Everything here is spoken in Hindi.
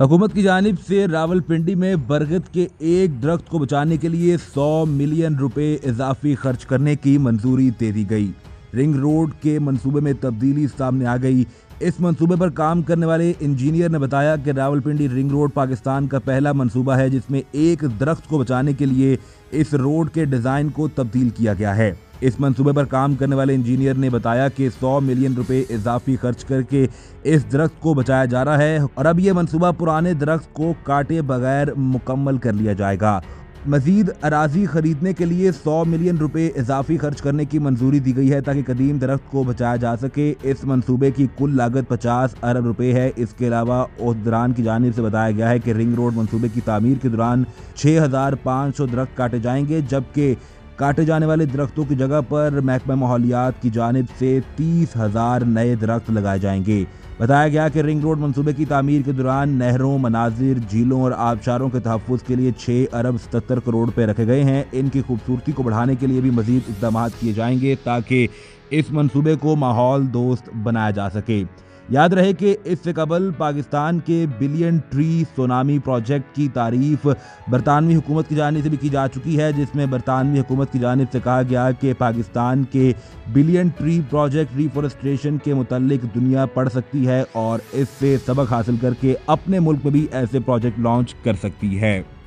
हुकूमत की जानब से रावलपिंडी में बरगद के एक दरख्त को बचाने के लिए 100 मिलियन रुपए इजाफी खर्च करने की मंजूरी दे दी गई। रिंग रोड के मंसूबे में तब्दीली सामने आ गई। इस मंसूबे पर काम करने वाले इंजीनियर ने बताया कि रावलपिंडी रिंग रोड पाकिस्तान का पहला मंसूबा है, जिसमें एक दरख्त को बचाने के लिए इस रोड के डिज़ाइन को तब्दील किया गया है। इस मंसूबे पर काम करने वाले इंजीनियर ने बताया कि 100 मिलियन रुपए इजाफी खर्च करके इस दरख्त को बचाया जा रहा है और अब ये मंसूबा पुराने दरख्त को काटे बगैर मुकम्मल कर लिया जाएगा। मजीद अराजी खरीदने के लिए 100 मिलियन रुपए इजाफी खर्च करने की मंजूरी दी गई है ताकि कदीम दरख्त को बचाया जा सके। इस मंसूबे की कुल लागत 50 अरब रुपए है। इसके अलावा उहदरान की जानब से बताया गया है कि रिंग रोड मंसूबे की तमीर के दौरान 6,500 दरख्त काटे जाएँगे जबकि काटे जाने वाले दरख्तों की जगह पर महकमा माहौलियात की जानब से तीस हज़ार नए दरख्त लगाए जाएँगे। बताया गया कि रिंग रोड मंसूबे की तमीर के दौरान नहरों, मनाजिर, झीलों और आबशारों के तहफ़ के लिए छः अरब सतर करोड़ रुपये रखे गए हैं। इनकी खूबसूरती को बढ़ाने के लिए भी मजीद इकदाम किए जाएँगे ताकि इस मंसूबे को माहौल दोस्त बनाया जा सके। याद रहे कि इससे कबल पाकिस्तान के बिलियन ट्री सोनामी प्रोजेक्ट की तारीफ़ बरतानवी हुकूमत की जानब से भी की जा चुकी है, जिसमें बरतानवी हुकूमत की जानब से कहा गया कि पाकिस्तान के बिलियन ट्री प्रोजेक्ट रिफॉरेस्ट्रेशन के मुतलिक दुनिया पढ़ सकती है और इससे सबक हासिल करके अपने मुल्क में भी ऐसे प्रोजेक्ट लॉन्च कर सकती है।